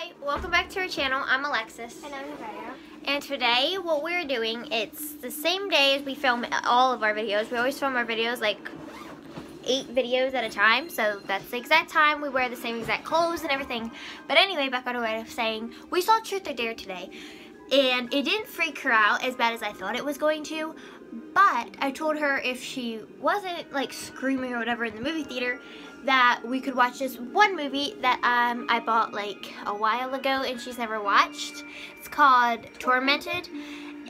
Hi, welcome back to our channel. I'm Alexis. And I'm Nevaeh. And today what we're doing, it's the same day as we film all of our videos. We always film our videos like eight videos at a time. So that's the exact time. We wear the same exact clothes and everything. But anyway, back on the way of saying, we saw Truth or Dare today. And it didn't freak her out as bad as I thought it was going to. But I told her if she wasn't like screaming or whatever in the movie theater, that we could watch this one movie that um, I bought like a while ago and she's never watched. It's called Tormented.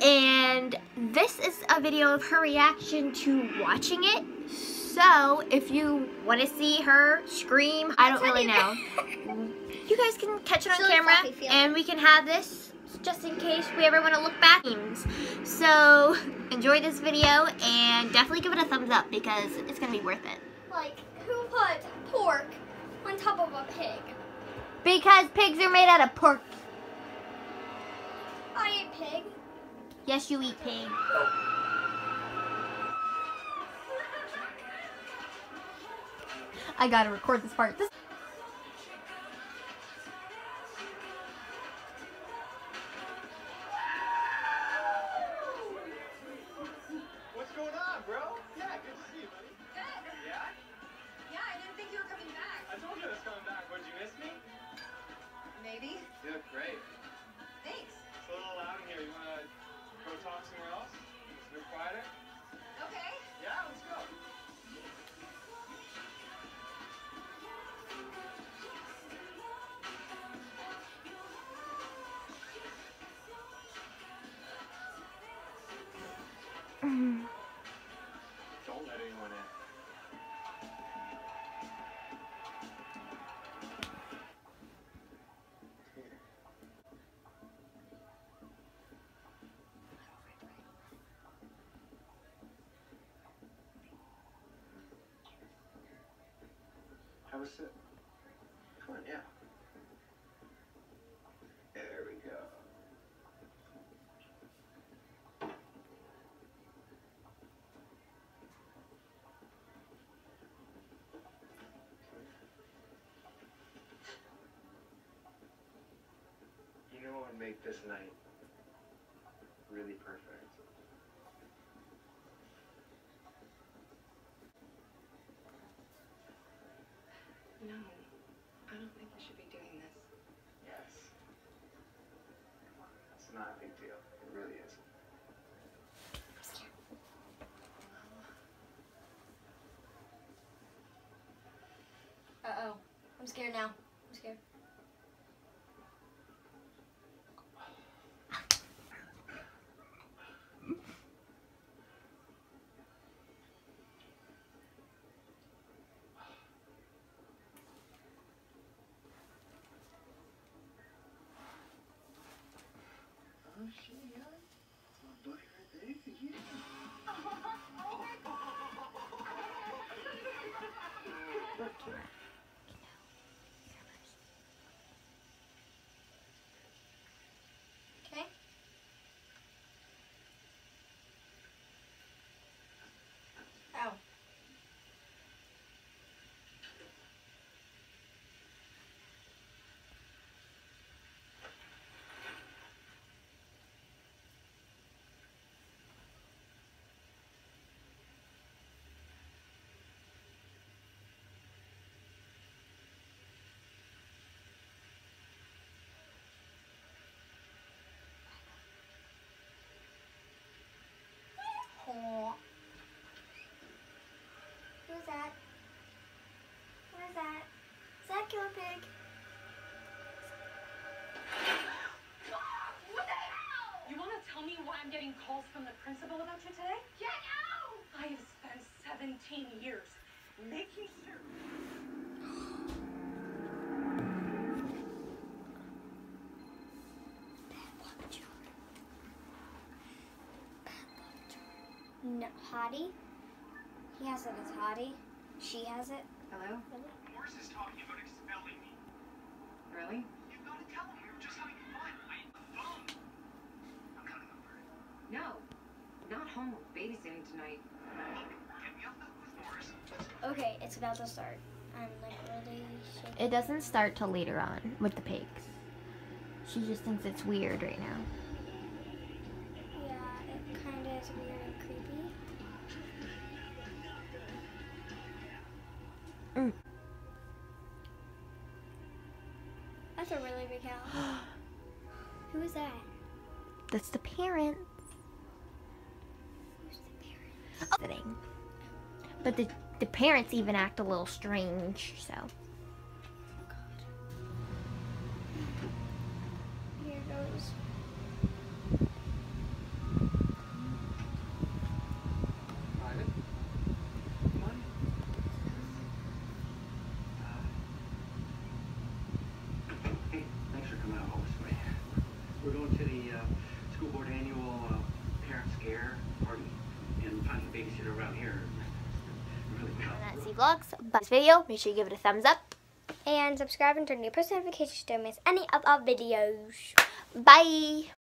And this is a video of her reaction to watching it. So if you want to see her scream, I don't really know. You guys can catch it on camera and we can have this just in case we ever want to look back. So enjoy this video and definitely give it a thumbs up because it's going to be worth it. Like, who put pork on top of a pig? Because pigs are made out of pork. I ate pig. Yes, you eat pig. I gotta record this part. This Have a sip. Come on, yeah. There we go. You know what would make this night really perfect? Not a big deal. It really is. Uh oh. I'm scared now. I'm scared. Oh, shit, yeah. It's my buddy right there. Yeah. Okay. Ow. Aw. Who's that? What is that? Is that Killer Pig? You want to tell me why I'm getting calls from the principal about you today? Get out! I have spent 17 years making sure. No, Hottie. He has it as Hottie. She has it. Hello? Morris is talking about expelling me. Really? You gotta tell him we were just having fun. I ain't the phone. I'm cutting over. No. Not home babysitting tonight. Look, get me off the hook with Morris. Okay, it's about to start. I'm like really shaking. It doesn't start till later on with the pigs. She just thinks it's weird right now. That's a really big house. Who is that? That's the parents. Who's the parent? Sitting. But the, the parents even act a little strange, so. Babysitter around here really. That's Vlogs. But this video, make sure you give it a thumbs up. And subscribe and turn your post notifications to miss any of our videos. Bye!